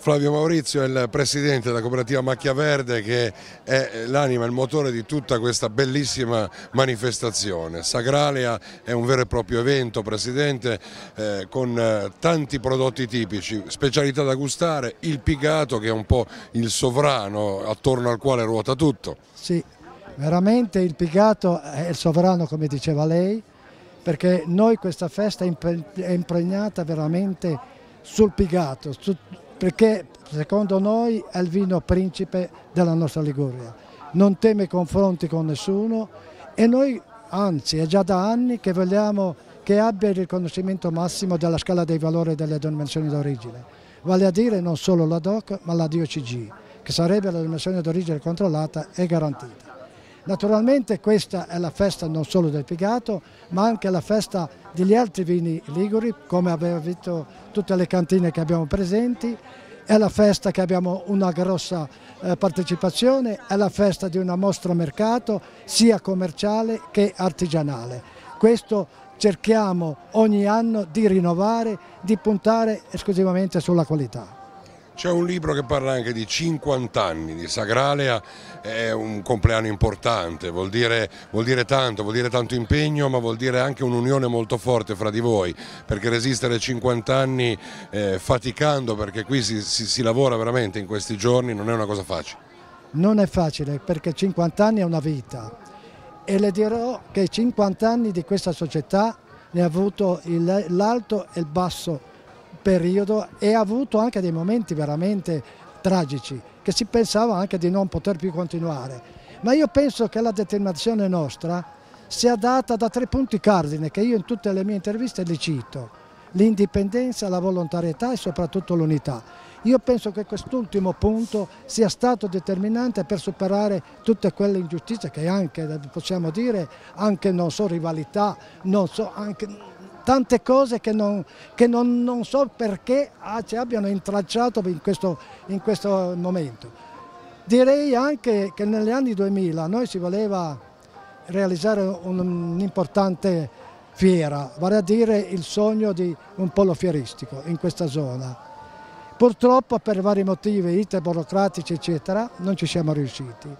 Flavio Maurizio è il presidente della cooperativa Macchia Verde che è l'anima, il motore di tutta questa bellissima manifestazione. Sagralia è un vero e proprio evento, presidente, eh, con eh, tanti prodotti tipici, specialità da gustare, il pigato che è un po' il sovrano attorno al quale ruota tutto. Sì, veramente il pigato è il sovrano come diceva lei, perché noi questa festa è impregnata veramente sul pigato, su perché secondo noi è il vino principe della nostra Liguria. Non teme confronti con nessuno e noi anzi è già da anni che vogliamo che abbia il riconoscimento massimo della scala dei valori delle dimensioni d'origine, vale a dire non solo la DOC ma la DOCG, che sarebbe la dimensione d'origine controllata e garantita. Naturalmente questa è la festa non solo del Pigato, ma anche la festa degli altri vini liguri, come abbiamo visto tutte le cantine che abbiamo presenti, è la festa che abbiamo una grossa eh, partecipazione, è la festa di una mostra mercato sia commerciale che artigianale. Questo cerchiamo ogni anno di rinnovare, di puntare esclusivamente sulla qualità. C'è un libro che parla anche di 50 anni di Sagralea, è un compleanno importante, vuol dire, vuol dire, tanto, vuol dire tanto impegno, ma vuol dire anche un'unione molto forte fra di voi, perché resistere 50 anni eh, faticando, perché qui si, si, si lavora veramente in questi giorni, non è una cosa facile. Non è facile, perché 50 anni è una vita e le dirò che 50 anni di questa società ne ha avuto l'alto e il basso periodo e ha avuto anche dei momenti veramente tragici, che si pensava anche di non poter più continuare. Ma io penso che la determinazione nostra sia data da tre punti cardine che io in tutte le mie interviste li cito. L'indipendenza, la volontarietà e soprattutto l'unità. Io penso che quest'ultimo punto sia stato determinante per superare tutte quelle ingiustizie che anche, possiamo dire, anche non so, rivalità, non so, anche tante cose che non, che non, non so perché ah, ci abbiano intracciato in questo, in questo momento. Direi anche che negli anni 2000 noi si voleva realizzare un'importante fiera, vale a dire il sogno di un polo fieristico in questa zona. Purtroppo per vari motivi, iter burocratici eccetera, non ci siamo riusciti.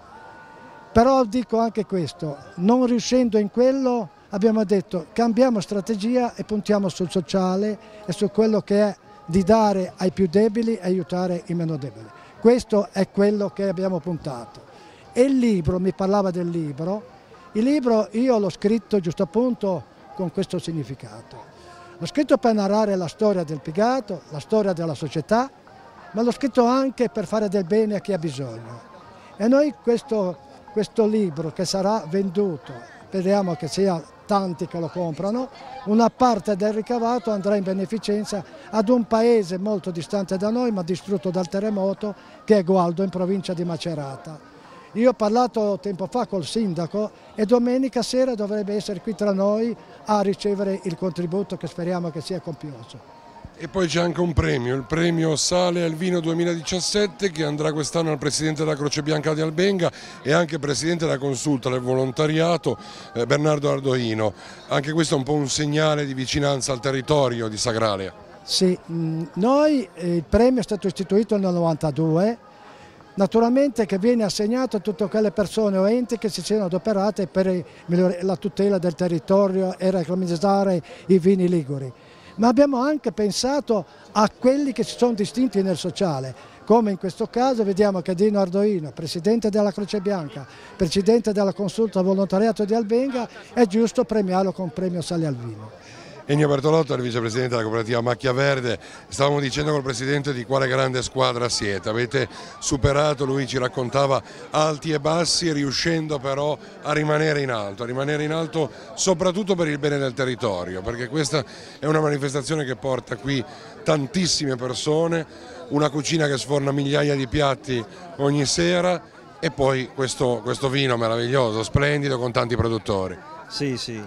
Però dico anche questo, non riuscendo in quello abbiamo detto cambiamo strategia e puntiamo sul sociale e su quello che è di dare ai più deboli e aiutare i meno deboli. Questo è quello che abbiamo puntato. E il libro, mi parlava del libro, il libro io l'ho scritto giusto appunto con questo significato. L'ho scritto per narrare la storia del pigato, la storia della società, ma l'ho scritto anche per fare del bene a chi ha bisogno. E noi questo, questo libro che sarà venduto, speriamo che sia tanti che lo comprano, una parte del ricavato andrà in beneficenza ad un paese molto distante da noi ma distrutto dal terremoto che è Gualdo in provincia di Macerata. Io ho parlato tempo fa col sindaco e domenica sera dovrebbe essere qui tra noi a ricevere il contributo che speriamo che sia compioso. E poi c'è anche un premio, il premio Sale al Vino 2017 che andrà quest'anno al Presidente della Croce Bianca di Albenga e anche Presidente della Consulta del Volontariato eh, Bernardo Ardoino. Anche questo è un po' un segnale di vicinanza al territorio di Sagralia. Sì, mm, noi eh, il premio è stato istituito nel 92 naturalmente che viene assegnato a tutte quelle persone o enti che si siano adoperate per la tutela del territorio e reclamizzare i vini liguri ma abbiamo anche pensato a quelli che si sono distinti nel sociale, come in questo caso vediamo che Dino Ardoino, Presidente della Croce Bianca, Presidente della Consulta Volontariato di Albenga, è giusto premiarlo con premio Sali al Vino. Ennio Bertolotto il vicepresidente della cooperativa Macchia Verde, stavamo dicendo col presidente di quale grande squadra siete, avete superato, lui ci raccontava alti e bassi riuscendo però a rimanere in alto, a rimanere in alto soprattutto per il bene del territorio, perché questa è una manifestazione che porta qui tantissime persone, una cucina che sforna migliaia di piatti ogni sera e poi questo, questo vino meraviglioso, splendido con tanti produttori. Sì, sì.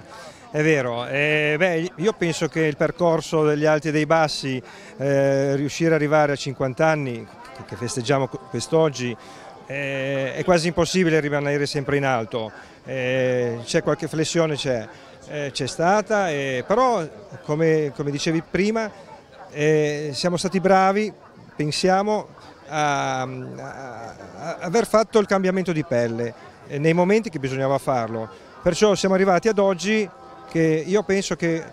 È vero, eh, beh, io penso che il percorso degli alti e dei bassi, eh, riuscire ad arrivare a 50 anni, che festeggiamo quest'oggi, eh, è quasi impossibile rimanere sempre in alto, eh, c'è qualche flessione, c'è eh, stata, eh, però come, come, dicevi prima siamo stati bravi pensiamo a, a, a aver fatto il cambiamento di pelle eh, nei momenti che bisognava farlo. Perciò siamo arrivati ad oggi che io penso che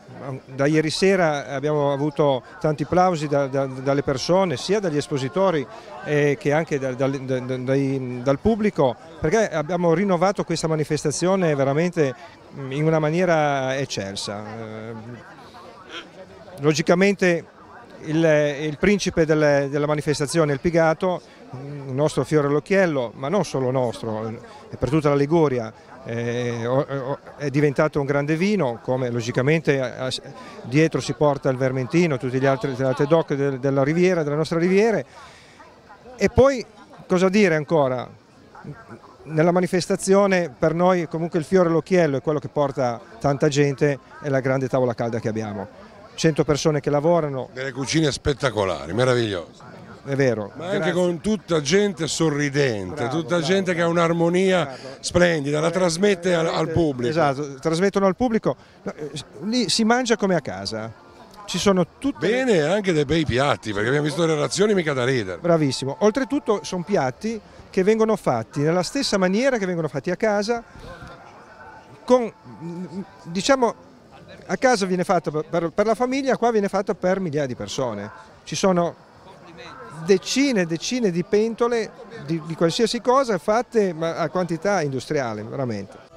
da ieri sera abbiamo avuto tanti applausi da, da, dalle persone, sia dagli espositori eh, che anche da, dai, dal pubblico, perché abbiamo rinnovato questa manifestazione veramente in una maniera eccelsa. Eh, logicamente il, il principe delle, della manifestazione il Pigato, il nostro fiore all'occhiello, ma non solo nostro, è per tutta la Liguria, è diventato un grande vino, come logicamente dietro si porta il Vermentino, altre, le altre doc della riviera, della nostra riviera. E poi cosa dire ancora? Nella manifestazione per noi comunque il fiore all'occhiello è quello che porta tanta gente è la grande tavola calda che abbiamo. 100 persone che lavorano. Delle cucine spettacolari, meravigliose è vero. Ma anche con tutta gente sorridente, bravo, tutta bravo, gente bravo. che ha un'armonia splendida, la trasmette al, al, pubblico. Esatto, trasmettono al pubblico. Eh, lì si mangia come a casa. Ci sono tutte Bene le... anche dei bei piatti, perché abbiamo visto le razioni mica da ridere. Bravissimo. Oltretutto sono piatti che vengono fatti nella stessa maniera che vengono fatti a casa, con, diciamo, a casa viene fatto per, per la famiglia, qua viene fatto per migliaia di persone. Ci sono decine e decine di pentole di, di qualsiasi cosa fatte a quantità industriale, veramente.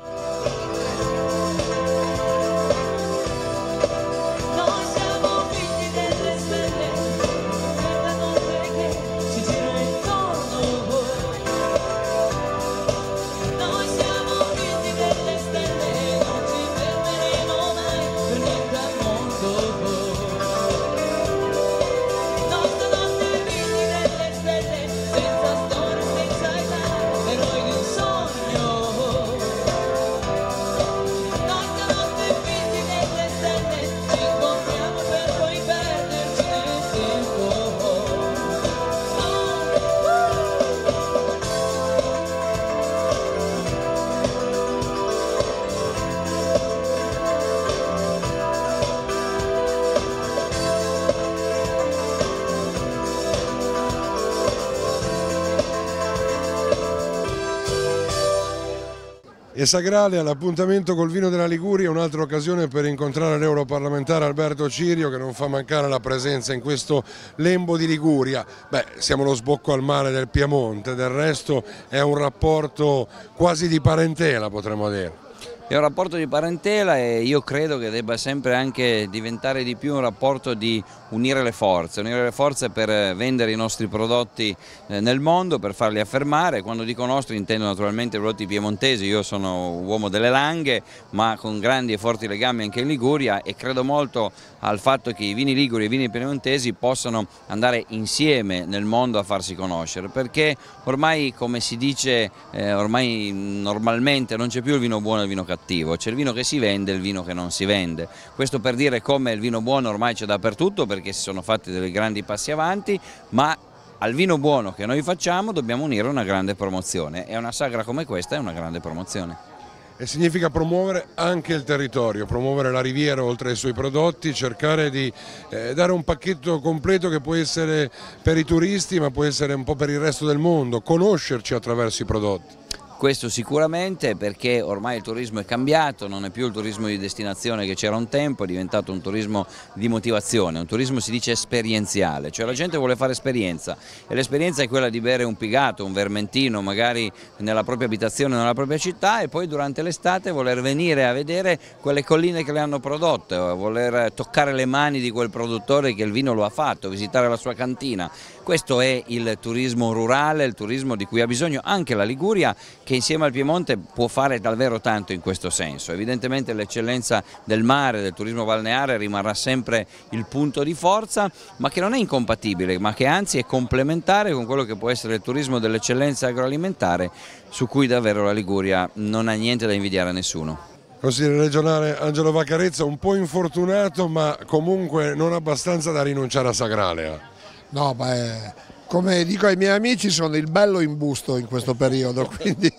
E Sagrale all'appuntamento col vino della Liguria, un'altra occasione per incontrare l'europarlamentare Alberto Cirio che non fa mancare la presenza in questo lembo di Liguria. Beh, siamo lo sbocco al mare del Piemonte, del resto è un rapporto quasi di parentela potremmo dire. È un rapporto di parentela e io credo che debba sempre anche diventare di più un rapporto di unire le forze, unire le forze per vendere i nostri prodotti eh, nel mondo, per farli affermare, quando dico nostri intendo naturalmente i prodotti piemontesi, io sono uomo delle langhe ma con grandi e forti legami anche in Liguria e credo molto al fatto che i vini liguri e i vini piemontesi possano andare insieme nel mondo a farsi conoscere, perché ormai come si dice, eh, ormai normalmente non c'è più il vino buono e il vino cattivo, cattivo, c'è il vino che si vende e il vino che non si vende. Questo per dire come il vino buono ormai c'è dappertutto perché si sono fatti dei grandi passi avanti, ma al vino buono che noi facciamo dobbiamo unire una grande promozione e una sagra come questa è una grande promozione. E significa promuovere anche il territorio, promuovere la riviera oltre ai suoi prodotti, cercare di eh, dare un pacchetto completo che può essere per i turisti ma può essere un po' per il resto del mondo, conoscerci attraverso i prodotti. Questo sicuramente perché ormai il turismo è cambiato, non è più il turismo di destinazione che c'era un tempo, è diventato un turismo di motivazione, un turismo si dice esperienziale, cioè la gente vuole fare esperienza e l'esperienza è quella di bere un pigato, un vermentino magari nella propria abitazione, nella propria città e poi durante l'estate voler venire a vedere quelle colline che le hanno prodotte, voler toccare le mani di quel produttore che il vino lo ha fatto, visitare la sua cantina. Questo è il turismo rurale, il turismo di cui ha bisogno anche la Liguria che insieme al Piemonte può fare davvero tanto in questo senso. Evidentemente l'eccellenza del mare, del turismo balneare rimarrà sempre il punto di forza, ma che non è incompatibile, ma che anzi è complementare con quello che può essere il turismo dell'eccellenza agroalimentare su cui davvero la Liguria non ha niente da invidiare a nessuno. Consigliere regionale Angelo Vaccarezza, un po' infortunato ma comunque non abbastanza da rinunciare a Sagralea. No, beh, come dico ai miei amici sono il bello in busto in questo periodo, quindi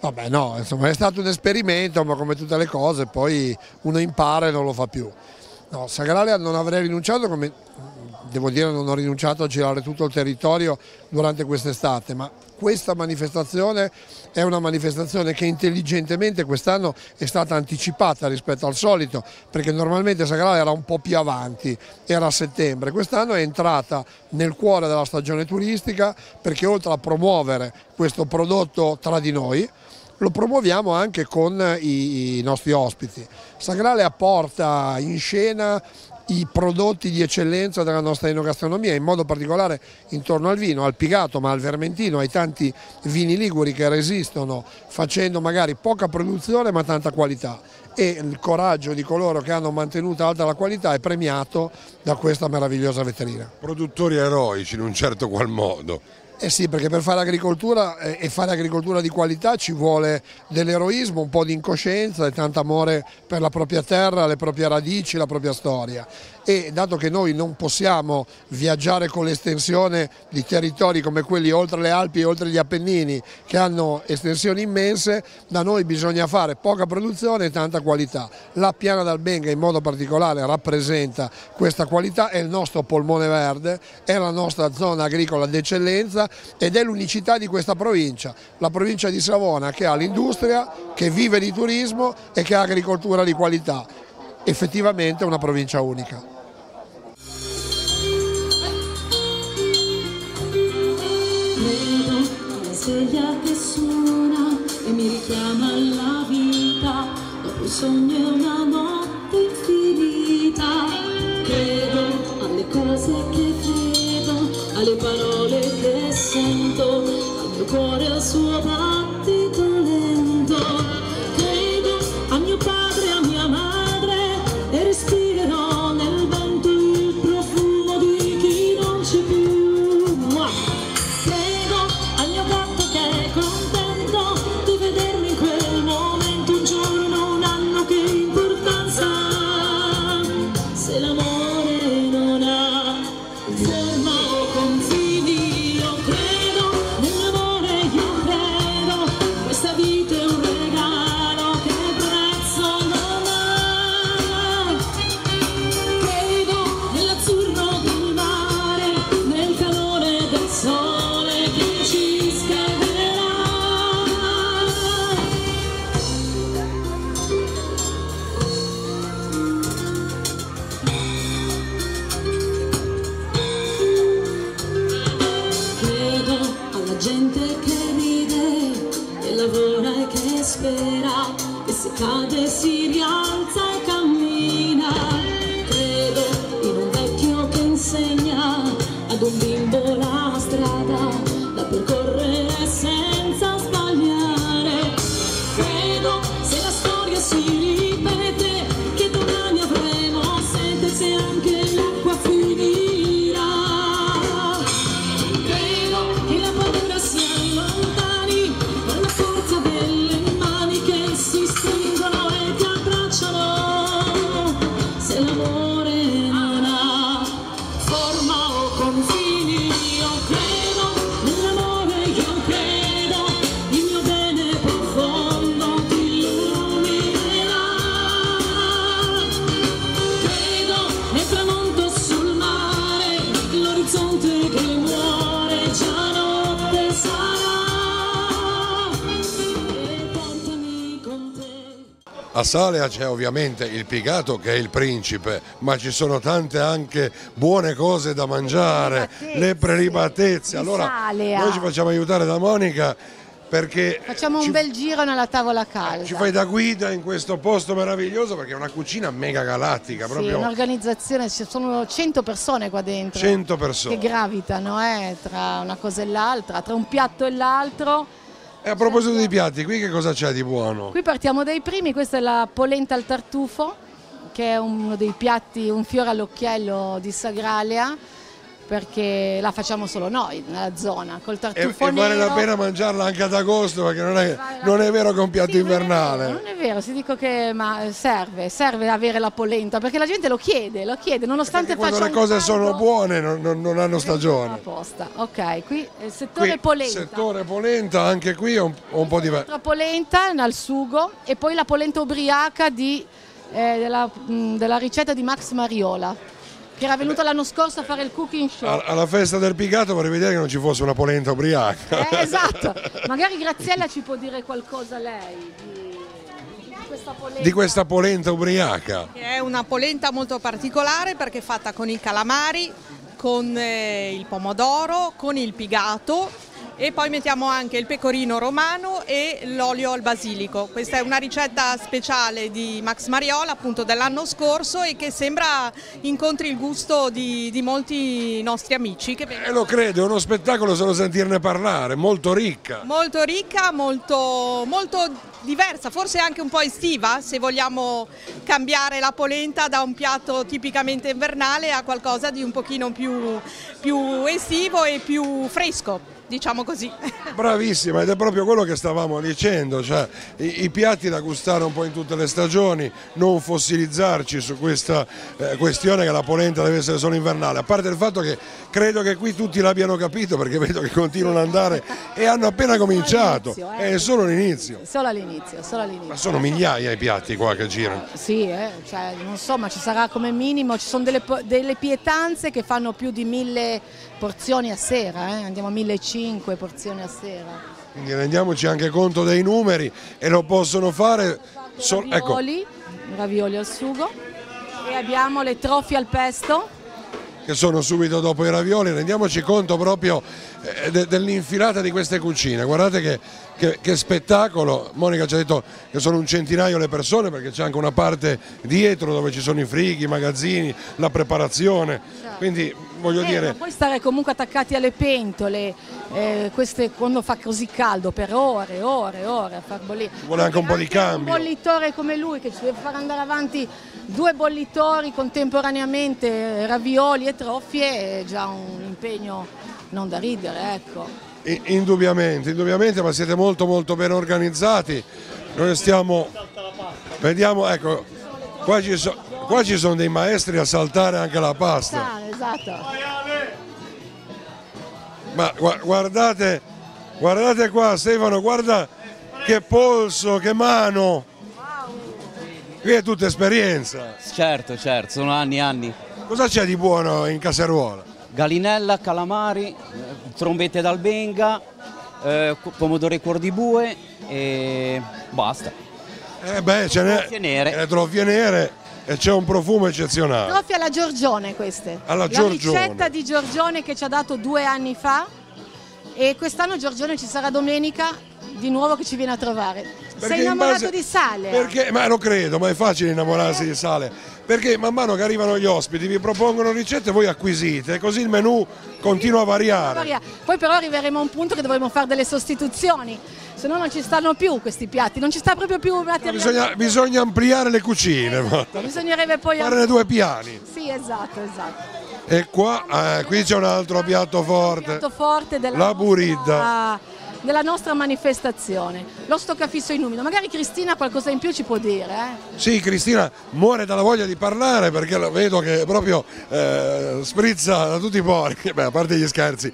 vabbè no, insomma è stato un esperimento, ma come tutte le cose poi uno impara e non lo fa più. No, Sagralia non avrei rinunciato come devo dire non ho rinunciato a girare tutto il territorio durante quest'estate, ma questa manifestazione è una manifestazione che intelligentemente quest'anno è stata anticipata rispetto al solito, perché normalmente Sagrada era un po' più avanti, era a settembre, quest'anno è entrata nel cuore della stagione turistica perché oltre a promuovere questo prodotto tra di noi, lo promuoviamo anche con i, nostri ospiti. Sagrale apporta in scena i prodotti di eccellenza della nostra enogastronomia, in modo particolare intorno al vino, al pigato, ma al vermentino, ai tanti vini liguri che resistono facendo magari poca produzione ma tanta qualità e il coraggio di coloro che hanno mantenuto alta la qualità è premiato da questa meravigliosa vetrina. Produttori eroici in un certo qual modo. Eh sì, perché per fare agricoltura eh, e fare agricoltura di qualità ci vuole dell'eroismo, un po' di incoscienza e tanto amore per la propria terra, le proprie radici, la propria storia e dato che noi non possiamo viaggiare con l'estensione di territori come quelli oltre le Alpi e oltre gli Appennini che hanno estensioni immense, da noi bisogna fare poca produzione e tanta qualità. La Piana d'Albenga in modo particolare rappresenta questa qualità, è il nostro polmone verde, è la nostra zona agricola d'eccellenza ed è l'unicità di questa provincia, la provincia di Savona che ha l'industria, che vive di turismo e che ha agricoltura di qualità. Effettivamente una provincia unica. Sveglia che suona e mi richiama alla vita, dopo il sogno è una notte infinita. Credo alle cose che vedo, alle parole che sento, al mio cuore al suo battito che mi dai e lavora che spera che si cade si rialza e cammina. A Salea c'è ovviamente il pigato che è il principe, ma ci sono tante anche buone cose da mangiare, le prelibatezze. Allora noi ci facciamo aiutare da Monica perché facciamo un ci, bel giro nella tavola calda. ci fai da guida in questo posto meraviglioso perché è una cucina mega galattica, Sì, proprio un'organizzazione, ci sono 100 persone qua dentro 100 persone. che gravitano eh, tra una cosa e l'altra, tra un piatto e l'altro. E a proposito di piatti, qui che cosa c'è di buono? Qui partiamo dai primi, questa è la polenta al tartufo, che è uno dei piatti, un fiore all'occhiello di Sagralia, perché la facciamo solo noi nella zona, col E, tartufo e vale la pena mangiarla anche ad agosto perché non è, Vale non è vero che è un piatto Sì, non è invernale. vero, Non è vero, si dico che ma serve, serve avere la polenta, perché la gente lo chiede, lo chiede, nonostante Perché quando faccia le cose sono caldo- buone non, non- non hanno stagione. Apposta, ok, qui il settore Qui, polenta. settore polenta, anche qui è un, un po' diverso. La polenta al sugo e poi la polenta ubriaca di eh, della, mh, della ricetta di Max Mariola, che era venuto l'anno scorso a fare il cooking show. Alla festa del pigato vorrei vedere che non ci fosse una polenta ubriaca. Eh, esatto, magari Graziella ci può dire qualcosa lei di, di questa polenta. Di questa polenta ubriaca. Che È una polenta molto particolare perché è fatta con i calamari, con eh, il pomodoro, con il pigato e poi mettiamo anche il pecorino romano e l'olio al basilico. Questa è una ricetta speciale di Max Mariola appunto dell'anno scorso e che sembra incontri il gusto di, di molti nostri amici che E vengono lo credo, è uno spettacolo solo sentirne parlare, molto ricca. molto ricca, molto, molto diversa, forse anche un po' estiva se vogliamo cambiare la polenta da un piatto tipicamente invernale a qualcosa di un pochino più, più estivo e più fresco, diciamo così. Bravissima, ed è proprio quello che stavamo dicendo, cioè i, i piatti da gustare un po' in tutte le stagioni, non fossilizzarci su questa eh, questione che la polenta deve essere solo invernale, a parte il fatto che credo che qui tutti l'abbiano capito perché vedo che continuano ad andare e hanno appena cominciato, eh. è solo l'inizio. Solo all'inizio, solo all'inizio. Ma sono migliaia i piatti qua che girano. Sì, eh, cioè, non so, ma ci sarà come minimo, ci sono delle, delle pietanze che fanno più di mille porzioni a sera, eh, andiamo a 1500 porzioni a sera. Quindi rendiamoci anche conto dei numeri e lo possono fare. so- ecco, Ravioli, ravioli al sugo e abbiamo le trofie al pesto. che sono subito dopo i ravioli, rendiamoci conto proprio eh, de- dell'infilata di queste cucine. Guardate che, che- che spettacolo, Monica ci ha detto che sono un centinaio le persone perché c'è anche una parte dietro dove ci sono i frighi, i magazzini, la preparazione, quindi voglio Eh, dire, poi stare comunque attaccati alle pentole, eh, queste, quando fa così caldo, per ore, ore, ore a far bollire. vuole anche un po' di cambio. Un bollitore come lui che ci deve far andare avanti due bollitori contemporaneamente, ravioli e trofie, è già un impegno non da ridere, ecco. Indubbiamente, indubbiamente, ma siete molto molto ben organizzati. Noi stiamo, vediamo, ecco, qua ci, so- qua ci sono dei maestri a saltare anche la pasta. Ah, esatto. Ma gua- guardate, guardate qua Stefano, guarda che polso, che mano. Qui è tutta esperienza. Certo, certo, sono anni e anni. Cosa c'è di buono in caseruola? Gallinella, calamari, trombette d'albenga, eh, pomodori cuor di bue e basta. Eh beh, ce n'è Trofie nere. E c'è un profumo eccezionale. Trofie alla Giorgione queste. Alla La Giorgione. ricetta di Giorgione che ci ha dato due anni fa e quest'anno Giorgione ci sarà domenica di nuovo che ci viene a trovare. Perché Sei in innamorato base- di sale? Perché, ma lo credo, ma è facile innamorarsi di sale. Perché man mano che arrivano gli ospiti vi propongono ricette, voi acquisite, così il menù continua a variare. Varia. Poi però arriveremo a un punto che dovremo fare delle sostituzioni, se no non ci stanno più questi piatti, non ci sta proprio più materiale. Bisogna, bisogna ampliare le cucine, ma Bisognerebbe poi... farne due piani. Sì, esatto, esatto. E qua, eh, qui c'è un altro piatto forte. piatto forte della, La buridda. nostra, della nostra manifestazione. Lo stoccafisso in umido. Magari Cristina qualcosa in più ci può dire. eh? Sì, Cristina muore dalla voglia di parlare perché vedo che proprio eh, sprizza da tutti i pori. Beh, a parte gli scherzi.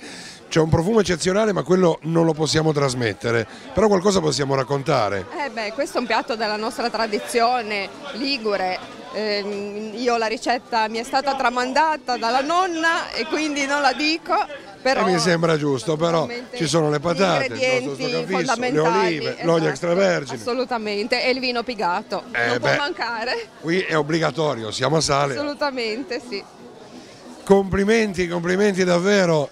C'è un profumo eccezionale, ma quello non lo possiamo trasmettere. Però qualcosa possiamo raccontare. Eh beh, questo è un piatto della nostra tradizione ligure. Ehm, io la ricetta mi è stata tramandata dalla nonna e quindi non la dico, però E mi sembra giusto, però ci sono le patate, il nostro stoccafisso, le olive, esatto, l'olio extravergine. Assolutamente, e il vino pigato, Eh, non beh. può mancare. Qui è obbligatorio, siamo a sale. Assolutamente sì. Complimenti, complimenti davvero.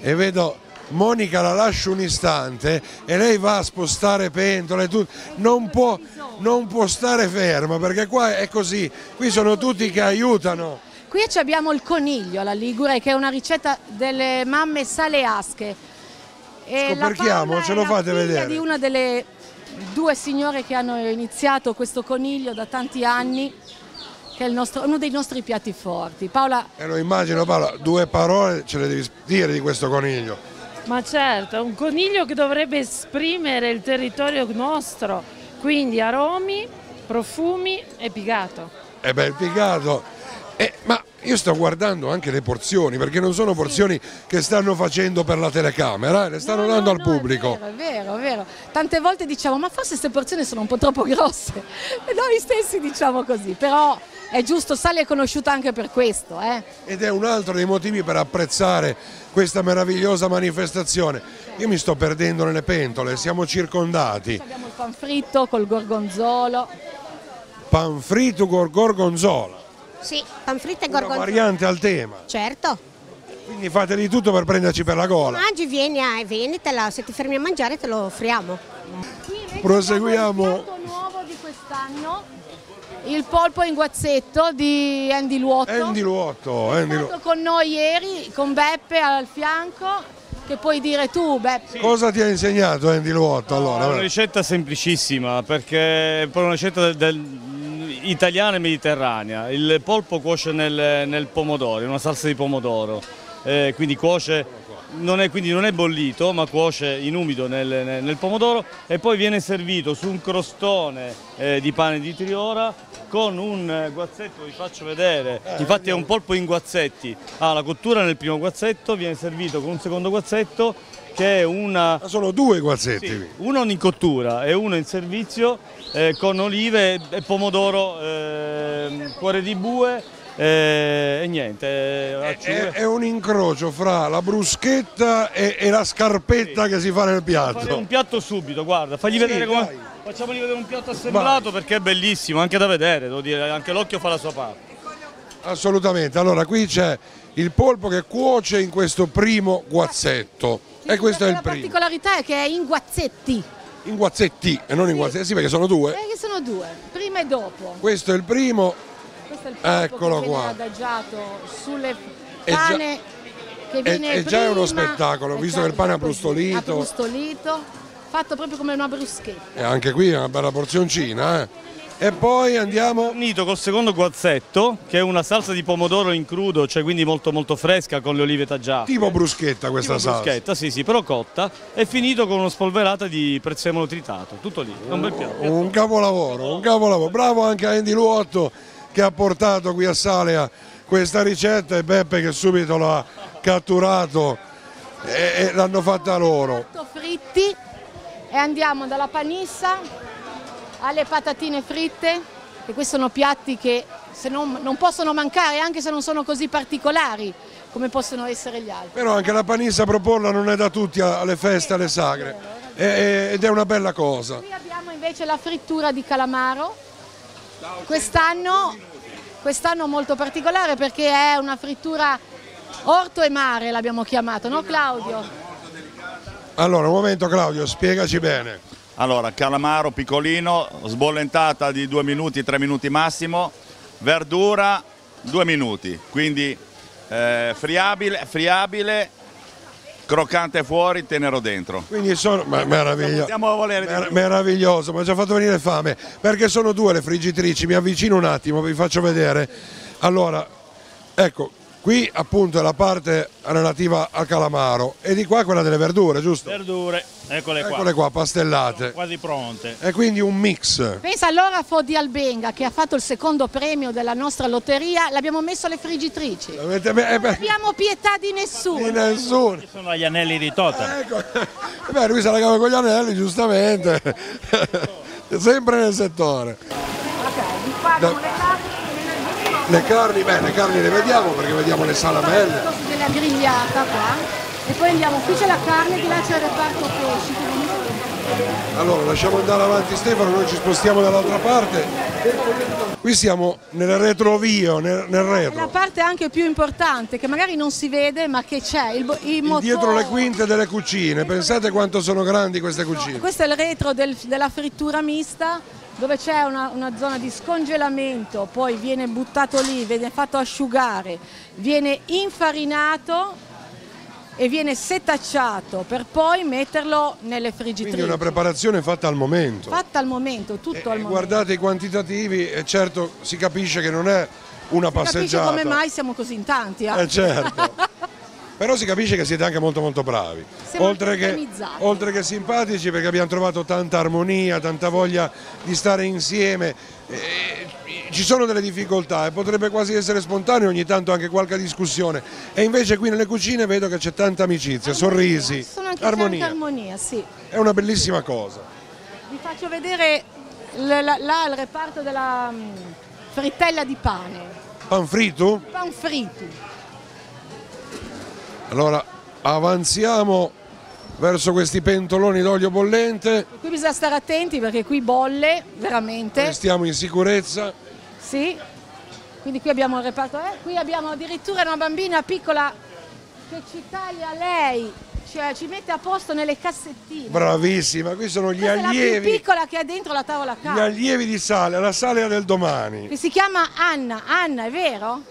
E vedo Monica la lascio un istante e lei va a spostare pentole, non, può, non può stare ferma perché qua è così, qui sono tutti che aiutano. Qui abbiamo il coniglio alla Ligure, che è una ricetta delle mamme saleasche. E Scoperchiamo, ce è lo fate vedere. di una delle due signore che hanno iniziato questo coniglio da tanti anni, che è il nostro- uno dei nostri piatti forti. Paola E lo immagino Paola, due parole ce le devi dire di questo coniglio. Ma certo, è un coniglio che dovrebbe esprimere il territorio nostro, quindi aromi, profumi e pigato. È bel pigato. Eh, ma io sto guardando anche le porzioni, perché non sono porzioni che stanno facendo per la telecamera, eh, le stanno No, dando no, al no, pubblico. È vero, è vero, è vero. Tante volte diciamo, ma forse queste porzioni sono un po' troppo grosse. E noi stessi diciamo così, però è giusto, Sally è conosciuta anche per questo. Eh. Ed è un altro dei motivi per apprezzare questa meravigliosa manifestazione. Io mi sto perdendo nelle pentole, siamo circondati. Abbiamo il pan fritto col gorgonzolo. Pan fritto con gorgonzola, Sì, panfritta e una gorgonzola. variante al tema. Certo. Quindi fate di tutto per prenderci per la gola. Mangi, vieni, ah, vieni, te la- se ti fermi a mangiare te lo offriamo. Proseguiamo. Il piatto nuovo di quest'anno, il polpo in guazzetto di Andy Luotto. Andy Luotto, Andy Luotto. Con noi ieri, con Beppe al fianco, che puoi dire tu, Beppe. Cosa ti ha insegnato Andy Luotto allora? È una ricetta semplicissima perché è proprio una ricetta del- del- italiana e mediterranea. Il polpo cuoce nel, nel pomodoro, in una salsa di pomodoro, Eh, quindi cuoce, non è, quindi non è bollito ma cuoce in umido nel, nel- nel pomodoro e poi viene servito su un crostone eh, di pane di triora con un eh, guazzetto, vi faccio vedere, infatti è un polpo in guazzetti, ha la cottura nel primo guazzetto, viene servito con un secondo guazzetto che è una... Sono due guazzetti. Sì, uno in cottura e uno in servizio eh, con olive e pomodoro, ehm, cuore di bue eh, e niente. eh, È, è un incrocio fra la bruschetta e, e la scarpetta che si fa nel Fare piatto. un piatto subito, guarda, fagli Sì, vedere come... dai. Facciamogli vedere un piatto assemblato perché è bellissimo, anche da vedere, devo dire, anche l'occhio fa la sua parte. Assolutamente. Allora qui c'è il polpo che cuoce in questo primo guazzetto. E questo è il La primo. particolarità è che è in guazzetti, In guazzetti e non in guazzetti, sì perché sono due. eh, che sono due, prima e dopo. Questo è il primo. È il polpo Eccolo che qua. viene adagiato sulle È già- pane che è- viene è già uno spettacolo, è visto che il pane è così, abbrustolito. abbrustolito, fatto proprio come una bruschetta. E anche qui è una bella porzioncina. eh. E poi andiamo. Unito col secondo guazzetto, che è una salsa di pomodoro in crudo, cioè quindi molto molto fresca con le olive taggiate. Tipo bruschetta questa Tipo salsa. bruschetta, sì, sì, però cotta, e finito con una spolverata di prezzemolo tritato, tutto lì, è un bel piatto. Un capolavoro, un capolavoro. Bravo anche a Andy Luotto che ha portato qui a Salea questa ricetta e Beppe che subito l'ha catturato e, e l'hanno fatta loro. Fritti e andiamo dalla panissa alle patatine fritte, che questi sono piatti che se non, non possono mancare anche se non sono così particolari come possono essere gli altri. Però anche la panissa proporla non è da tutti alle feste, alle sagre E- e- ed è una bella cosa. Qui abbiamo invece la frittura di calamaro, quest'anno, quest'anno molto particolare perché è una frittura orto e mare l'abbiamo chiamato, no Claudio? Allora, un momento Claudio, spiegaci bene. Allora, calamaro piccolino, sbollentata di due minuti, tre minuti massimo, verdura due minuti, quindi eh, friabile, friabile, croccante fuori, tenero dentro. Quindi sono ma- meraviglia- Possiamo volere di mer- meraviglioso, mi ha già fatto venire fame, perché sono due le friggitrici, mi avvicino un attimo, vi faccio vedere. Allora, ecco, qui appunto è la parte relativa al calamaro e di qua quella delle verdure, giusto? Verdure, eccole qua. Eccole qua, pastellate. Quasi pronte. E quindi un mix. Pensa all'Orafo di Albenga che ha fatto il secondo premio della nostra lotteria, l'abbiamo messo alle friggitrici. Avete- eh, Non abbiamo pietà di nessuno. di nessuno. Sono gli anelli di Tota. Ecco. Beh, lui se la cava con gli anelli, giustamente. Sempre nel settore. Da- Le carni, beh, le carni le vediamo perché vediamo le salamelle. della grigliata qua. E poi andiamo, qui c'è la carne, di là c'è il reparto pesci. Allora, lasciamo andare avanti Stefano, noi ci spostiamo dall'altra parte. Qui siamo nel retrovio, nel, nel È la retro. parte anche più importante, che magari non si vede, ma che c'è. Il, il motore. Dietro le quinte delle cucine, pensate quanto sono grandi queste cucine. Questo è il retro del- della frittura mista dove c'è una, una zona di scongelamento, poi viene buttato lì, viene fatto asciugare, viene infarinato e viene setacciato per poi metterlo nelle Quindi friggitrici. una preparazione fatta al momento. Fatta al momento, tutto al E momento. guardate i quantitativi e certo si capisce che non è una Si capisce passeggiata. come mai siamo così in tanti. eh? Eh certo. Però si capisce che siete anche molto molto bravi. Siamo Oltre che, oltre che simpatici perché abbiamo trovato tanta armonia, tanta voglia di stare insieme. Eh, ci sono delle difficoltà e potrebbe quasi essere spontaneo ogni tanto anche qualche discussione e invece qui nelle cucine vedo che c'è tanta amicizia, sorrisi, Sono anche armonia. armonia, sì. È una bellissima cosa. Vi faccio vedere là il reparto della mm, frittella di pane, Pan fritto? pan fritti. Allora avanziamo verso questi pentoloni d'olio bollente, Qui bisogna stare attenti perché qui bolle veramente. restiamo in sicurezza. Sì. Quindi qui abbiamo il reparto, eh, qui abbiamo addirittura una bambina piccola che ci taglia lei, cioè ci mette a posto nelle cassettine. Bravissima, qui sono gli Questa è la più allievi, piccola che ha dentro la tavola a gli allievi di sale, la sale del domani. Che si chiama Anna. Anna, è vero?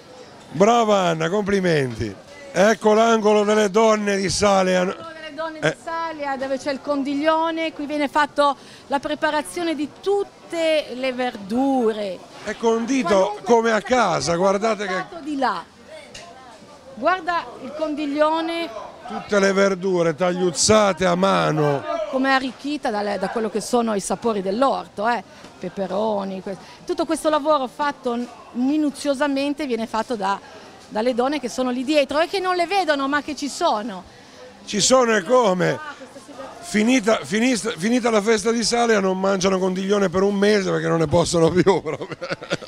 Brava Anna, complimenti. Ecco l'angolo delle donne di sale. delle donne Eh. di Salia dove c'è il condiglione, qui viene fatto la preparazione di tutte le verdure. È condito come a casa, guardate che di là. Guarda il condiglione tutte le verdure tagliuzzate a mano. come arricchita dalle- da quello che sono i sapori dell'orto, eh. peperoni. que- Tutto questo lavoro fatto minuziosamente viene fatto da- dalle donne che sono lì dietro e che non le vedono ma che ci sono. Ci sono e come? Finita, finista- finita la festa di Salia non mangiano condiglione per un mese perché non ne possono più. proprio.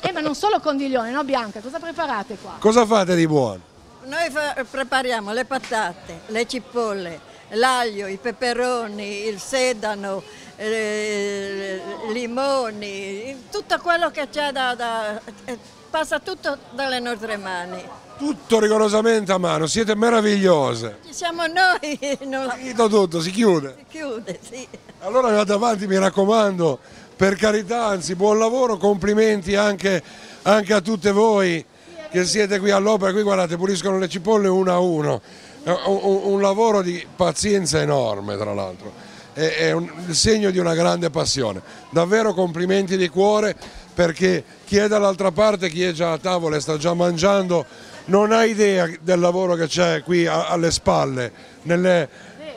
Eh, ma non solo condiglione, no Bianca? Cosa preparate qua? Cosa fate di buono? Noi prepariamo le patate, le cipolle, l'aglio, i peperoni, il sedano, eh, i limoni, tutto quello che c'è da, da- eh, passa tutto dalle nostre mani. Tutto rigorosamente a mano, siete meravigliose. Ci siamo noi, non Finito tutto, si chiude. si chiude, sì. Allora andate avanti, mi raccomando, per carità, anzi buon lavoro, complimenti anche, anche a tutte voi che siete qui all'opera, qui guardate puliscono le cipolle uno a uno, un- un lavoro di pazienza enorme tra l'altro, è, è un- il segno di una grande passione, davvero complimenti di cuore perché chi è dall'altra parte, chi è già a tavola e sta già mangiando, non ha idea del lavoro che c'è qui alle spalle, nelle-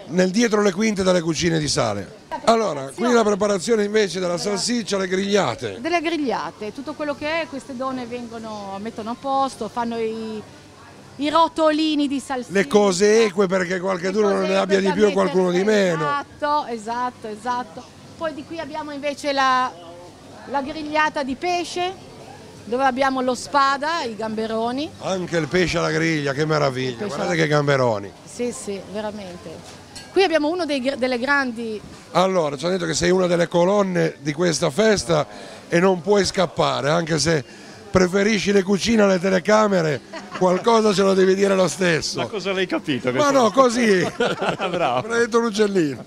nel dietro le quinte delle cucine di Sale. Allora, qui la preparazione invece della salsiccia, le grigliate. Delle grigliate, tutto quello che è, queste donne vengono, mettono a posto, fanno i, i rotolini di salsiccia. Le cose eque perché qualcuno non ne abbia di più e qualcuno di meno. Esatto, esatto, esatto. Poi di qui abbiamo invece la, la grigliata di pesce, dove abbiamo lo spada, i gamberoni. Anche il pesce alla griglia, che meraviglia. Guardate alla- che gamberoni. Sì, sì, veramente. Qui abbiamo una delle grandi Allora, ci hanno detto che sei una delle colonne di questa festa e non puoi scappare, anche se preferisci le cucine alle telecamere, qualcosa ce lo devi dire lo stesso. Ma cosa l'hai capito? Ma no, così. Bravo. Mi ha detto un uccellino.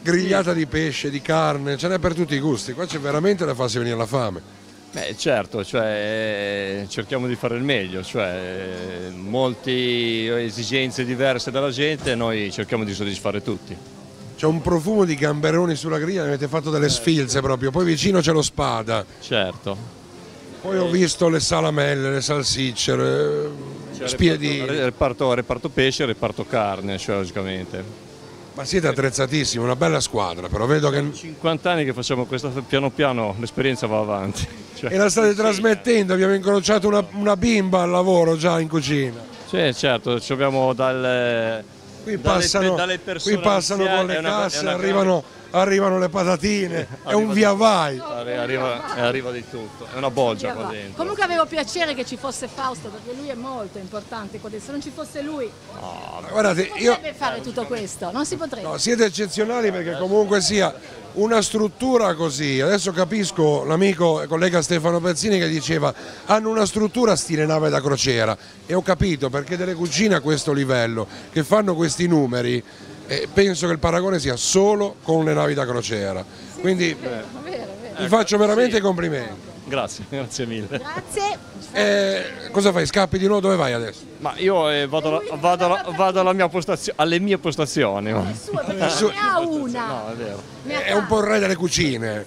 Grigliata di pesce, di carne, ce n'è per tutti i gusti. Qua c'è veramente da farsi venire la fame. Beh, certo, cioè, eh, cerchiamo di fare il meglio, cioè, eh, molte esigenze diverse dalla gente e noi cerchiamo di soddisfare tutti. C'è un profumo di gamberoni sulla griglia, ne avete fatto delle sfilze proprio. Poi vicino c'è lo spada. Certo. Poi ho visto le salamelle, le salsicce, le. Reparto, reparto, reparto pesce e reparto carne, cioè, logicamente. Ma siete attrezzatissimi, una bella squadra, però vedo che... 50 anni che facciamo questo, piano piano l'esperienza va avanti. Cioè, E la state trasmettendo, abbiamo incrociato una, una bimba al lavoro già in cucina. Sì, certo, ci abbiamo dal, Qui dalle, passano, dalle persone qui passano con le una- casse, è una arrivano, arrivano le patatine, è un Arriva via vai. Arri- Arriva, e arriva di tutto, è una bolgia qua dentro. Comunque avevo piacere che ci fosse Fausto perché lui è molto importante qua dentro. Se non ci fosse lui Guardate, non io... potrebbe fare tutto questo, non si potrebbe. No, siete eccezionali perché comunque sia una struttura così. Adesso capisco l'amico e collega Stefano Pezzini che diceva hanno una struttura stile nave da crociera e ho capito perché delle cucine a questo livello che fanno questi numeri eh, penso che il paragone sia solo con le navi da crociera. Quindi vi faccio veramente i complimenti. Grazie, grazie mille. Grazie. Eh, cosa fai? Scappi di nuovo? Dove vai adesso? Ma io eh, vado, alla- vado alla- vado alla mia postazio- alle mie postazioni. ma- Perché ce ne ha una. No, è vero. È un po' il re delle cucine.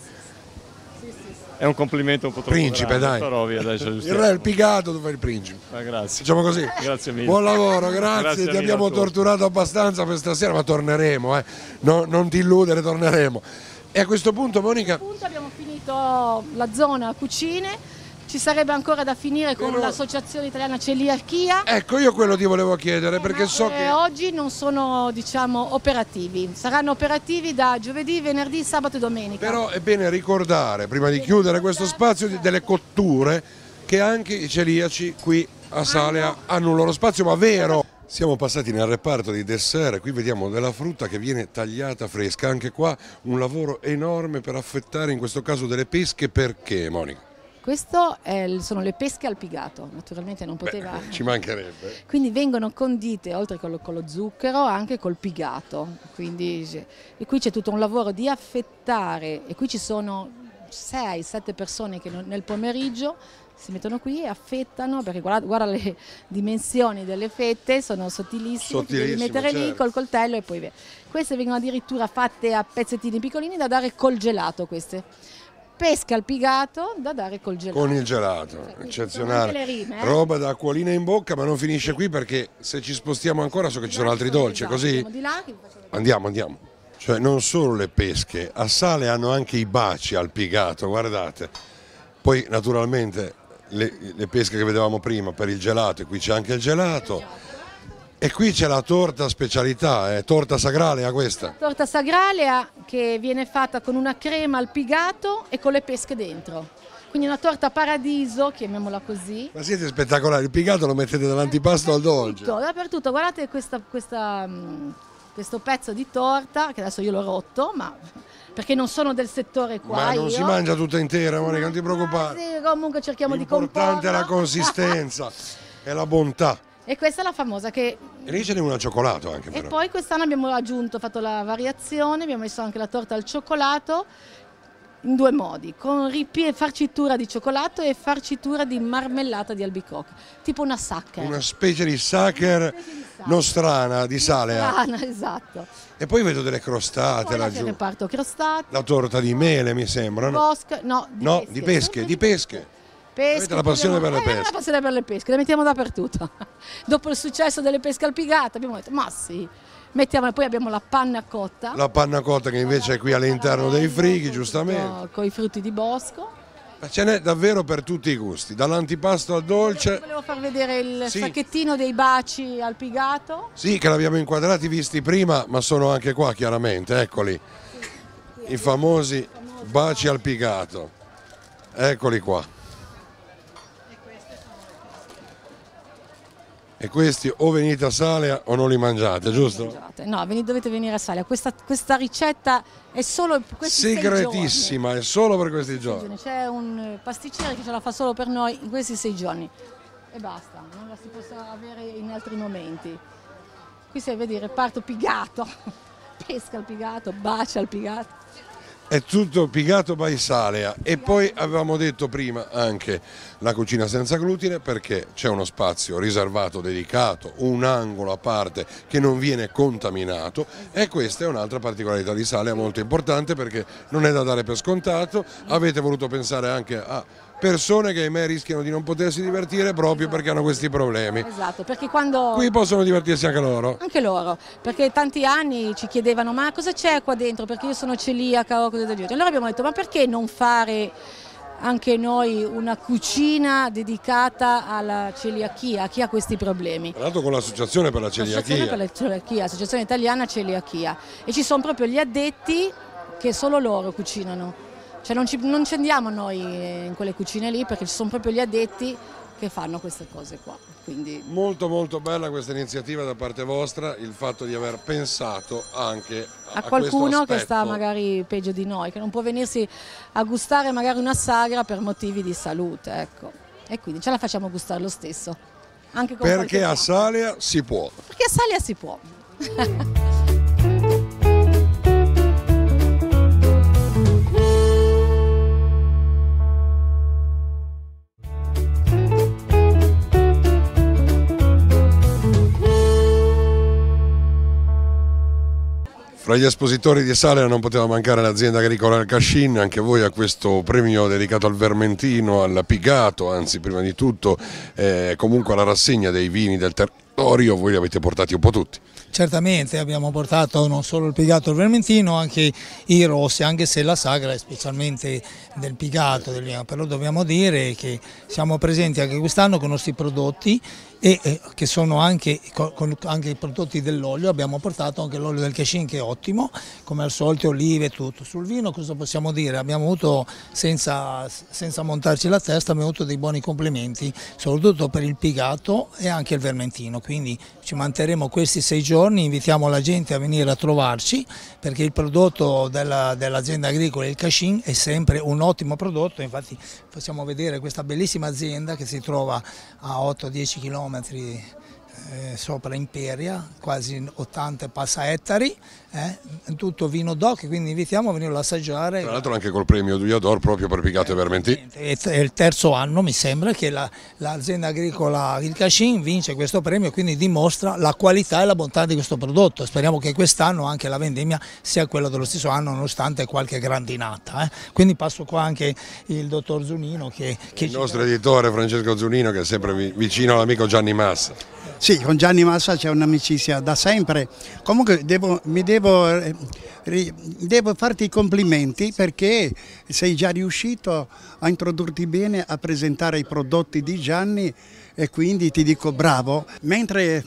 È un complimento un po' troppo Principe, grande, dai. Però via, dai, c'è Il re è il pigato, tu fai il principe. Ah, grazie. Facciamo così. Grazie mille. Buon lavoro, grazie, Grazie ti abbiamo a torturato abbastanza per stasera, ma torneremo, eh. No- non ti illudere, torneremo. E a questo punto Monica, punto abbiamo finito la zona cucine, ci sarebbe ancora da finire con Però- l'Associazione Italiana Celiachia. ecco io quello ti volevo chiedere perché so Eh, che... oggi non sono diciamo, operativi, saranno operativi da giovedì, venerdì, sabato e domenica. Però è bene ricordare, prima di chiudere questo spazio, di- delle cotture che anche i celiaci qui a Salea hanno un loro spazio, ma vero. Siamo passati nel reparto di dessert, qui vediamo della frutta che viene tagliata fresca, anche qua un lavoro enorme per affettare in questo caso delle pesche, perché Monica? Il- sono le pesche al pigato, naturalmente non poteva... Ci mancherebbe. Quindi vengono condite oltre con lo, con lo zucchero anche col pigato. Quindi, e qui c'è tutto un lavoro di affettare e qui ci sono 6-7 persone che nel pomeriggio si mettono qui e affettano perché guarda, guarda le dimensioni delle fette, sono sottilissime, ti devi Sottilissime, mettere lì certo. col coltello e poi via. Queste vengono addirittura fatte a pezzettini piccolini da dare col gelato queste. Pesca al pigato da dare col gelato. Con il gelato, anche eccezionale. le rime, eh? Roba da acquolina in bocca, ma non finisce qui perché se ci spostiamo ancora so che ci sono altri dolci, Esatto, così andiamo, andiamo. Cioè non solo le pesche, a Sale hanno anche i baci al pigato, guardate. Poi naturalmente le, le pesche che vedevamo prima per il gelato, e qui c'è anche il gelato. E qui c'è la torta specialità, eh, torta sagrale a questa. Torta sagralea che viene fatta con una crema al pigato e con le pesche dentro. Quindi una torta paradiso, chiamiamola così. Ma siete spettacolari, il pigato lo mettete dall'antipasto al dolce. Tutto, dappertutto, guardate questa- questa, mm, questo pezzo di torta, che adesso io l'ho rotto, ma perché non sono del settore qua. Ma non io. si mangia tutta intera, Monica, non ti preoccupare. Sì, comunque cerchiamo di L'importante è la consistenza e la bontà. E questa è la famosa che... E lì ce n'è una al cioccolato anche E però. poi quest'anno abbiamo aggiunto, fatto la variazione, abbiamo messo anche la torta al cioccolato in due modi, con ripie- farcitura di cioccolato e farcitura di marmellata di albicocca, tipo una sacca. Una specie di sacher nostrana di sale. eh. Strana, esatto. E poi vedo delle crostate Poi anche il laggiù. reparto crostati, La torta di mele mi sembra, no? bosca, no, di No, pesche. di pesche, di pesche. Pesche, la passione per le eh, pesche. la passione per le pesche, le mettiamo dappertutto. Dopo il successo delle pesche al pigato abbiamo detto, ma sì, mettiamo, poi abbiamo la panna cotta La panna cotta che invece è qui all'interno dei frighi, giustamente. con i frutti di bosco. Ma ce n'è davvero per tutti i gusti, dall'antipasto al dolce. Volevo far vedere il Sì. sacchettino dei baci al pigato. Sì, che l'abbiamo inquadrati visti prima, ma sono anche qua chiaramente, eccoli. I famosi baci al pigato. Eccoli qua. E questi o venite a Salea o non li mangiate, giusto? No, veni- dovete venire a Salia. Questa, questa ricetta è solo per questi. Segretissima, è solo per questi giorni. C'è un eh, pasticcere che ce la fa solo per noi in questi sei giorni. E basta, non la si possa avere in altri momenti. Qui sei, vedi, il reparto pigato. Pesca al pigato, bacia al pigato. È tutto pigato by Salea e poi avevamo detto prima anche la cucina senza glutine perché c'è uno spazio riservato, dedicato, un angolo a parte che non viene contaminato. E questa è un'altra particolarità di Salea molto importante perché non è da dare per scontato, avete voluto pensare anche a persone che ahimè rischiano di non potersi divertire proprio perché hanno questi problemi. Esatto, perché quando... Qui possono divertirsi anche loro. Anche loro, perché tanti anni ci chiedevano ma cosa c'è qua dentro perché io sono celiaca o cose del genere. Allora abbiamo detto ma perché non fare anche noi una cucina dedicata alla celiachia, a chi ha questi problemi. Tra l'altro con l'associazione per la L'associazione celiachia. per la celiachia, Associazione Italiana Celiachia e ci sono proprio gli addetti che solo loro cucinano. Cioè non ci, non ci andiamo noi eh, in quelle cucine lì perché ci sono proprio gli addetti che fanno queste cose qua. Quindi Molto molto bella questa iniziativa da parte vostra, il fatto di aver pensato anche a, a qualcuno che sta magari peggio di noi, che non può venirsi a gustare magari una sagra per motivi di salute, ecco. E quindi ce la facciamo gustare lo stesso. Perché a Salea si può. Perché a Salia si può. Fra gli espositori di Salea non poteva mancare l'azienda agricola Cascin, anche voi a questo premio dedicato al Vermentino, al Pigato, anzi prima di tutto eh, comunque alla rassegna dei vini del territorio. Orio voi li avete portati un po' tutti. Certamente abbiamo portato non solo il pigato del vermentino, anche i rossi, anche se la sagra è specialmente del pigato, però dobbiamo dire che siamo presenti anche quest'anno con i nostri prodotti e che sono anche, con, anche i prodotti dell'olio, abbiamo portato anche l'olio del Cashin che è ottimo, come al solito olive e tutto. Sul vino cosa possiamo dire? Abbiamo avuto, senza, senza montarci la testa, abbiamo avuto dei buoni complimenti, soprattutto per il pigato e anche il vermentino, quindi ci manterremo questi sei giorni, invitiamo la gente a venire a trovarci perché il prodotto dell'azienda dell agricola, il Cashin, è sempre un ottimo prodotto, infatti possiamo vedere questa bellissima azienda che si trova a 8-10 km eh, sopra Imperia, quasi 80 passa ettari, eh, tutto vino DOC, quindi invitiamo a venirlo a assaggiare. Tra l'altro anche col premio Duyador proprio per Pigato e Vermenti. È il terzo anno mi sembra che l'azienda la, agricola Il Cascin vince questo premio quindi dimostra la qualità e la bontà di questo prodotto. Speriamo che quest'anno anche la vendemmia sia quella dello stesso anno nonostante qualche grandinata. Eh. Quindi passo qua anche il dottor Zunino che... che il nostro editore Francesco Zunino che è sempre vicino all'amico Gianni Massa. Sì, con Gianni Massa c'è un'amicizia da sempre. Comunque devo, mi devo, eh, devo, farti i complimenti perché sei già riuscito a introdurti bene a presentare i prodotti di Gianni e quindi ti dico bravo. Mentre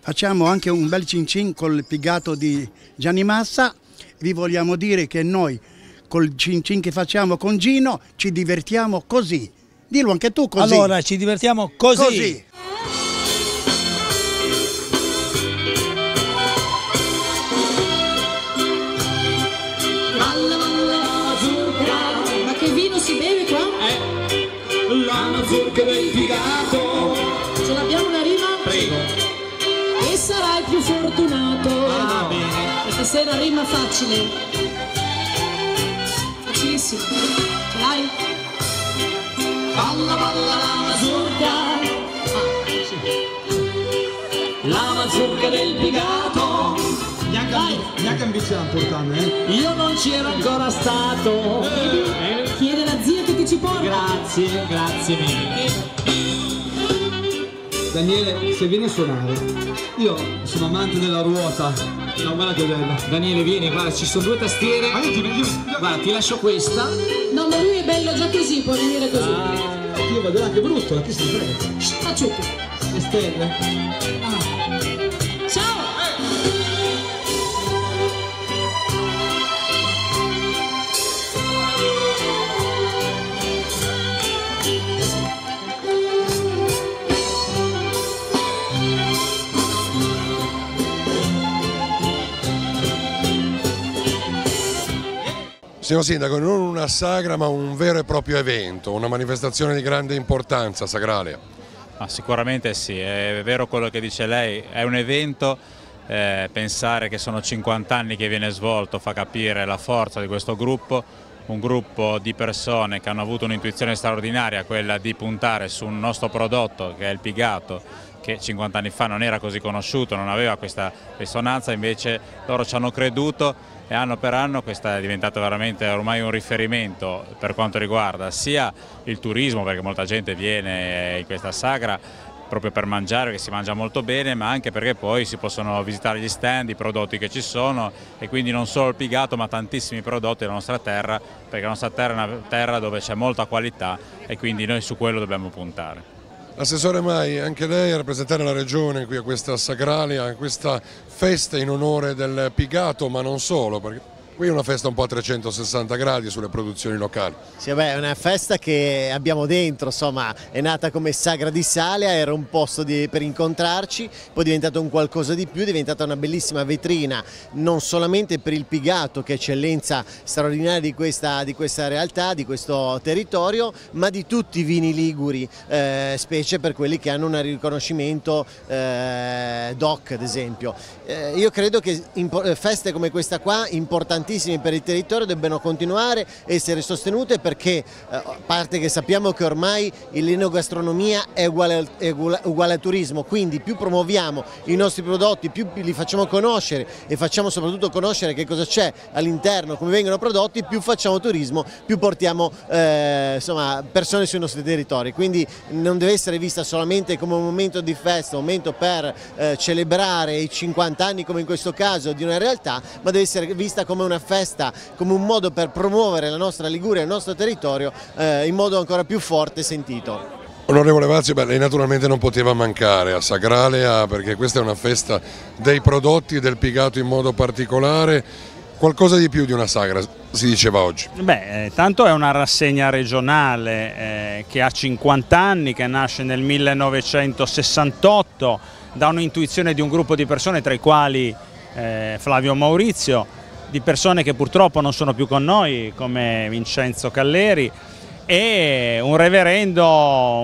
facciamo anche un bel cin cin col pigato di Gianni Massa, vi vogliamo dire che noi col cin cin che facciamo con Gino ci divertiamo così. Dillo anche tu così. Allora, ci divertiamo così. così. Zucca del figato. Ce l'abbiamo una rima? Prego. E sarai più fortunato. Ah, bene. Questa sera rima facile. Facilissimo. Ce l'hai? Balla balla la mazurka. Ah, sì. La mazurka del pigato. Neanche ambizionato portando, eh? Io non c'ero ancora stato. Eh. Chiede la zia che ti ci porta. Grazie, grazie mille. Daniele, se vieni a suonare, io sono amante della ruota. No, guarda che bella. Daniele, vieni, guarda, ci sono due tastiere. Ma io ti, io... Guarda, ti lascio questa. No, ma lui è bello già così, può venire così. Ah, io vedo là che brutto, la pista di frega. Facciuto. Le stelle. Ah. Signor Sindaco, non una sagra ma un vero e proprio evento, una manifestazione di grande importanza sagrale. Ah, sicuramente sì, è vero quello che dice lei, è un evento, eh, pensare che sono 50 anni che viene svolto fa capire la forza di questo gruppo, un gruppo di persone che hanno avuto un'intuizione straordinaria, quella di puntare su un nostro prodotto che è il pigato, che 50 anni fa non era così conosciuto, non aveva questa risonanza, invece loro ci hanno creduto e anno per anno questa è diventata veramente ormai un riferimento per quanto riguarda sia il turismo, perché molta gente viene in questa sagra proprio per mangiare, che si mangia molto bene, ma anche perché poi si possono visitare gli stand, i prodotti che ci sono e quindi non solo il pigato ma tantissimi prodotti della nostra terra, perché la nostra terra è una terra dove c'è molta qualità e quindi noi su quello dobbiamo puntare. Assessore Mai, anche lei a rappresentare la Regione qui a questa Sagralia, a questa festa in onore del Pigato, ma non solo, perché Qui è una festa un po' a 360 gradi sulle produzioni locali. Sì, beh, è una festa che abbiamo dentro, insomma, è nata come Sagra di Salia, era un posto di, per incontrarci, poi è diventato un qualcosa di più, è diventata una bellissima vetrina, non solamente per il Pigato, che è eccellenza straordinaria di questa, di questa realtà, di questo territorio, ma di tutti i vini liguri, eh, specie per quelli che hanno un riconoscimento eh, DOC, ad esempio. Eh, io credo che feste come questa qua, importantissime, importantissimi per il territorio debbano continuare a essere sostenute perché eh, a parte che sappiamo che ormai l'enogastronomia è uguale al, è uguale al turismo, quindi più promuoviamo i nostri prodotti, più li facciamo conoscere e facciamo soprattutto conoscere che cosa c'è all'interno, come vengono prodotti, più facciamo turismo, più portiamo eh, insomma, persone sui nostri territori. Quindi non deve essere vista solamente come un momento di festa, un momento per eh, celebrare i 50 anni come in questo caso di una realtà, ma deve essere vista come una festa, come un modo per promuovere la nostra Liguria e il nostro territorio eh, in modo ancora più forte e sentito. Onorevole Vazzi, beh, lei naturalmente non poteva mancare a Sagralea perché questa è una festa dei prodotti del pigato in modo particolare, qualcosa di più di una sagra si diceva oggi. Beh, eh, tanto è una rassegna regionale eh, che ha 50 anni, che nasce nel 1968 da un'intuizione di un gruppo di persone tra i quali eh, Flavio Maurizio, di persone che purtroppo non sono più con noi come Vincenzo Calleri, e un reverendo,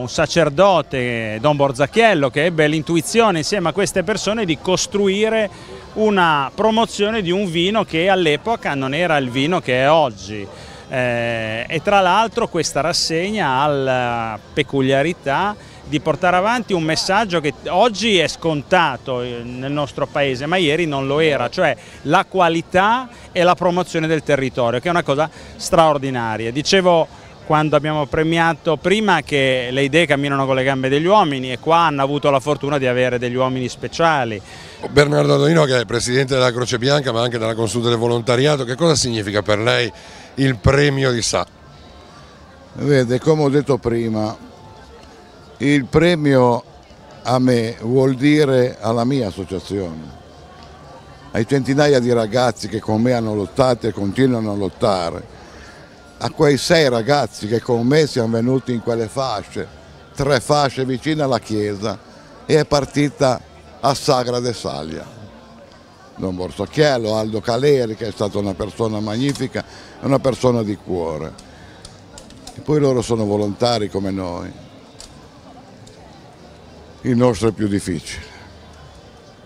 un sacerdote, Don Borzacchiello, che ebbe l'intuizione insieme a queste persone di costruire una promozione di un vino che all'epoca non era il vino che è oggi. Eh, e tra l'altro questa rassegna ha la peculiarità di portare avanti un messaggio che oggi è scontato eh, nel nostro paese, ma ieri non lo era, cioè la qualità e la promozione del territorio, che è una cosa straordinaria. Dicevo quando abbiamo premiato prima che le idee camminano con le gambe degli uomini e qua hanno avuto la fortuna di avere degli uomini speciali. Bernardo Adonino che è presidente della Croce Bianca ma anche della Consulta del Volontariato, che cosa significa per lei il premio di Sa? Vede, come ho detto prima, il premio a me vuol dire alla mia associazione, ai centinaia di ragazzi che con me hanno lottato e continuano a lottare, a quei sei ragazzi che con me siamo venuti in quelle fasce, tre fasce vicine alla chiesa e è partita a Sagra de Saglia. Don Borsocchiello, Aldo Caleri che è stata una persona magnifica, una persona di cuore. E poi loro sono volontari come noi. Il nostro è più difficile.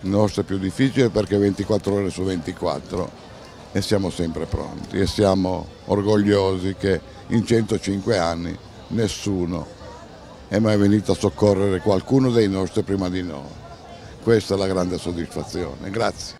Il nostro è più difficile perché 24 ore su 24 e siamo sempre pronti e siamo orgogliosi che in 105 anni nessuno è mai venuto a soccorrere qualcuno dei nostri prima di noi. Questa è la grande soddisfazione. Grazie.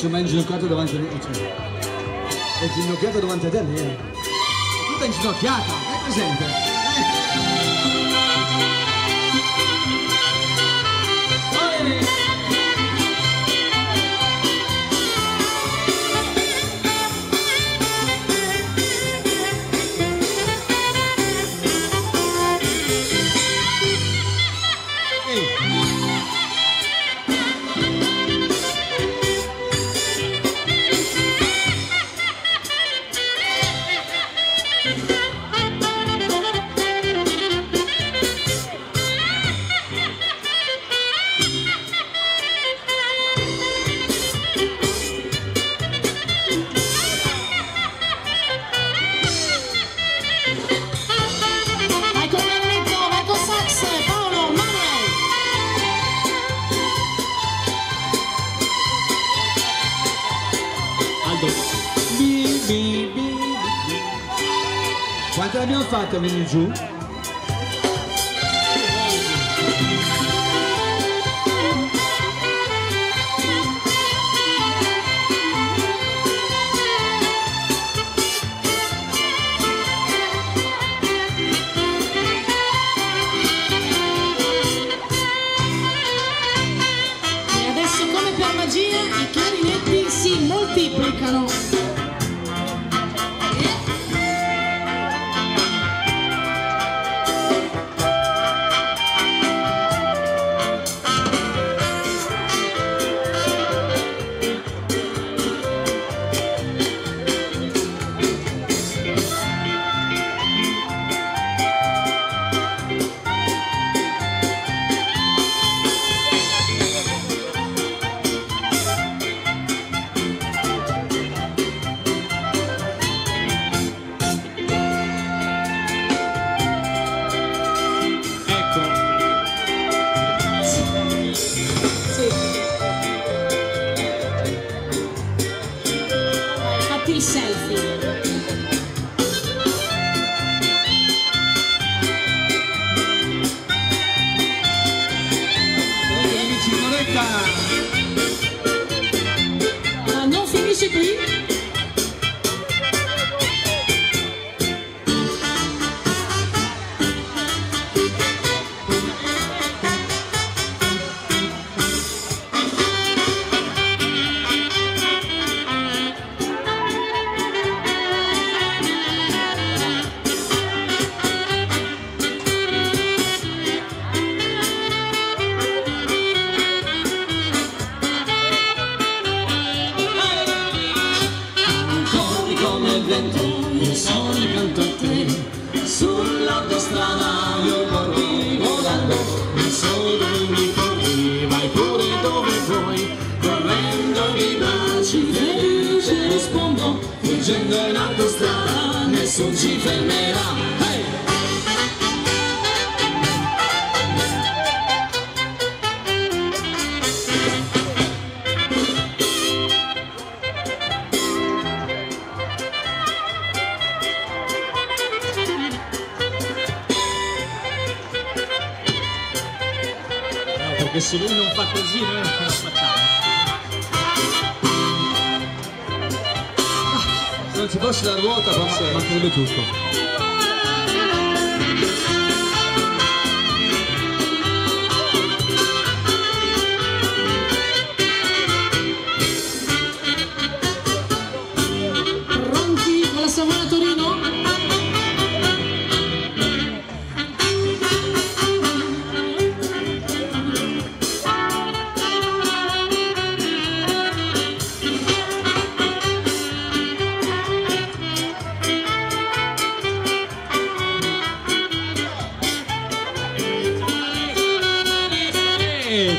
Si è mai inginocchiato davanti a te. Cioè, è inginocchiato davanti a te. È tutta inginocchiata, hai presente? Fatte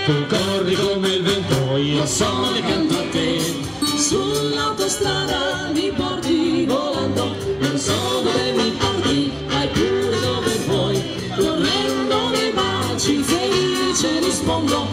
tu corri come il vento, io sono canto a te. Sull'autostrada mi porti volando, non so dove mi porti, vai pure dove vuoi. Correndo nei baci felice rispondo,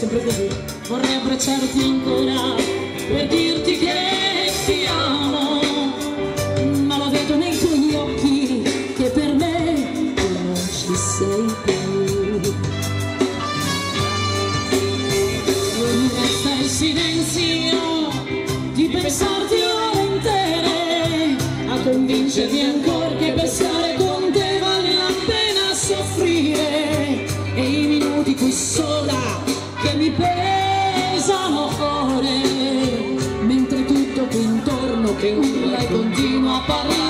sempre così. Vorrei abbracciarti ancora per dirti che ti amo ma lo vedo nei tuoi occhi che per me tu non ci sei più. Non resta il silenzio di pensarti ore intere a convincerti ancora. en una continua parada.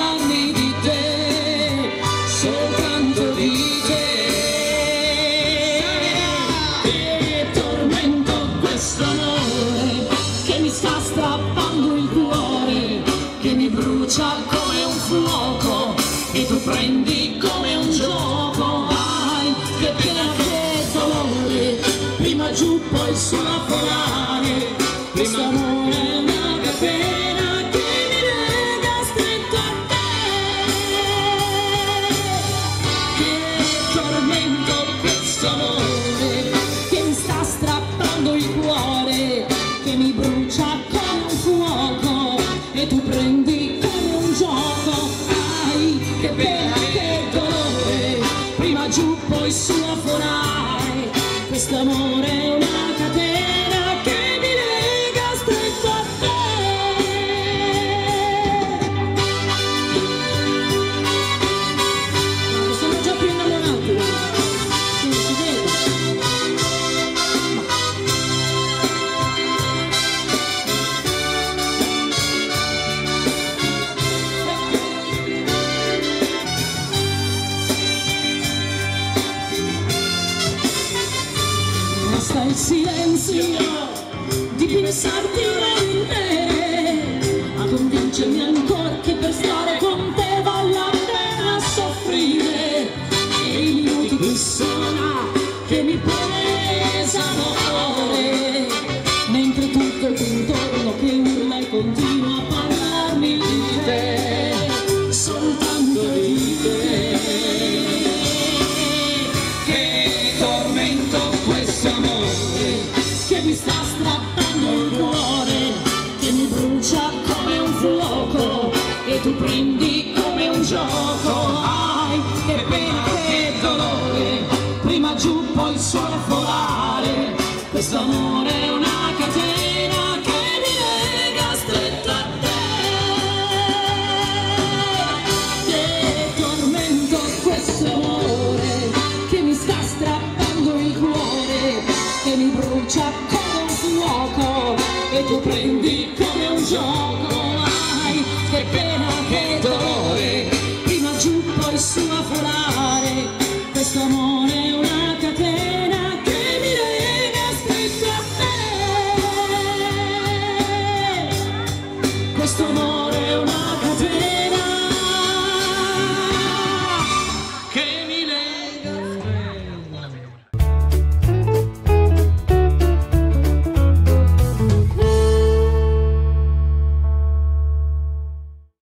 basta il silenzio di pensarti morire a convincermi ancora che per stare con te vale la pena soffrire. E i minuti di sola che mi portano poi suona folare, questo amore è una catena.